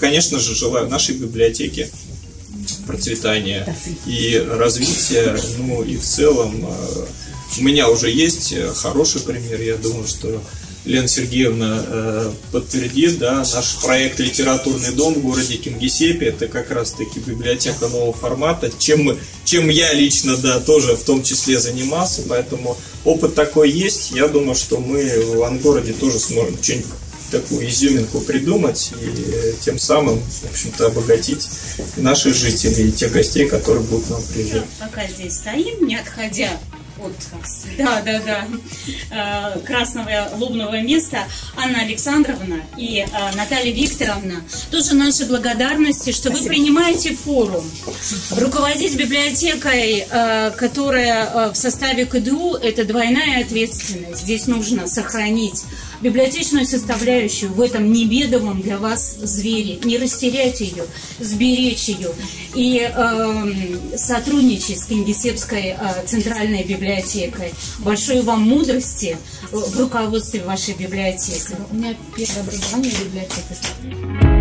Конечно же, желаю нашей библиотеке процветания и развития, ну и в целом э, у меня уже есть хороший пример, я думаю, что Лена Сергеевна э, подтвердит, да, наш проект «Литературный дом» в городе Кингисеппе, это как раз-таки библиотека нового формата, чем, мы, чем я лично, да, тоже в том числе занимался, поэтому опыт такой есть, я думаю, что мы в Ангороде тоже сможем что-нибудь такую изюминку придумать и тем самым, в общем-то, обогатить наших жителей и тех гостей, которые будут нам приезжать. Пока здесь стоим, не отходя от да, да, да, э, красного лобного места Анна Александровна и э, Наталья Викторовна. Тоже наши благодарности, что Спасибо. вы принимаете форум. Руководить библиотекой, э, которая в составе КДУ, это двойная ответственность. Здесь нужно сохранить библиотечную составляющую в этом неведомом для вас звере, не растерять ее, сберечь ее и э, сотрудничать с Кингисеппской э, центральной библиотекой. Большой вам мудрости в руководстве вашей библиотеки. У меня первое образование в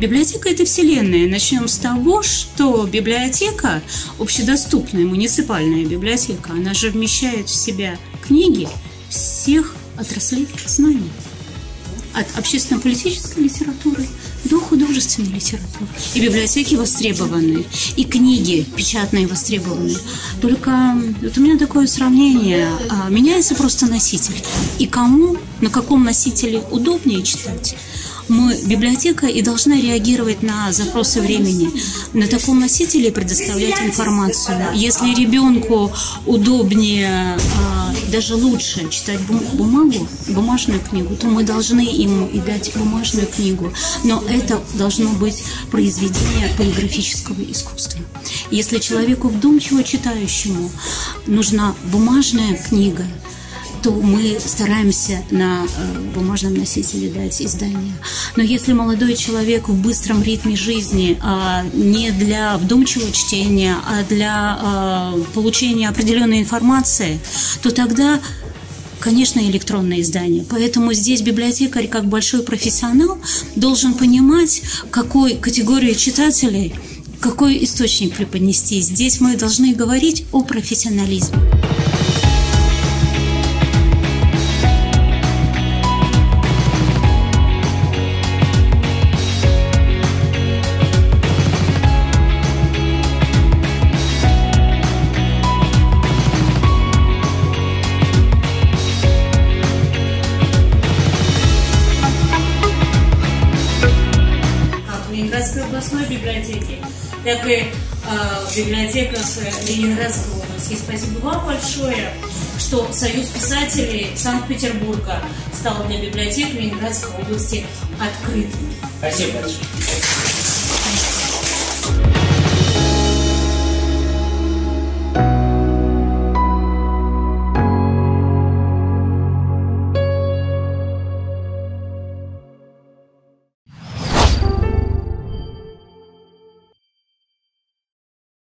Библиотека – это вселенная. Начнем с того, что библиотека, общедоступная муниципальная библиотека, она же вмещает в себя книги всех отраслей знаний. От общественно-политической литературы до художественной литературы. И библиотеки востребованы, и книги печатные востребованы. Только вот у меня такое сравнение. А, меняется просто носитель. И кому, на каком носителе удобнее читать – мы библиотека и должна реагировать на запросы времени, на таком носителе предоставлять информацию. Если ребенку удобнее, а, даже лучше читать бумагу, бумажную книгу, то мы должны ему и дать бумажную книгу. Но это должно быть произведение полиграфического искусства. Если человеку вдумчиво читающему нужна бумажная книга, то мы стараемся на э, бумажном носителе дать издание. Но если молодой человек в быстром ритме жизни а, не для вдумчивого чтения, а для а, получения определенной информации, то тогда конечно, электронное издание. Поэтому здесь библиотекарь, как большой профессионал, должен понимать, какой категории читателей какой источник преподнести. Здесь мы должны говорить о профессионализме. Так и э, в библиотеках Ленинградской области. И спасибо вам большое, что Союз писателей Санкт-Петербурга стал для библиотек Ленинградской области открытым. Спасибо большое.